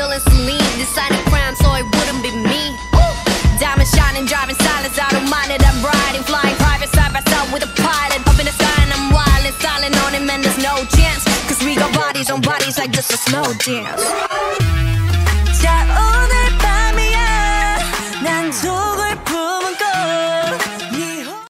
stealing some lean. Decided crime so it wouldn't be me. Ooh. Diamond shining, driving silence. I don't mind it. I'm riding, flying private side by side with a pilot. Up in the sky and I'm wild and styling on him, and there's no chance. Cause we got bodies on bodies like just a no dance. 자, 오늘 밤이야. 난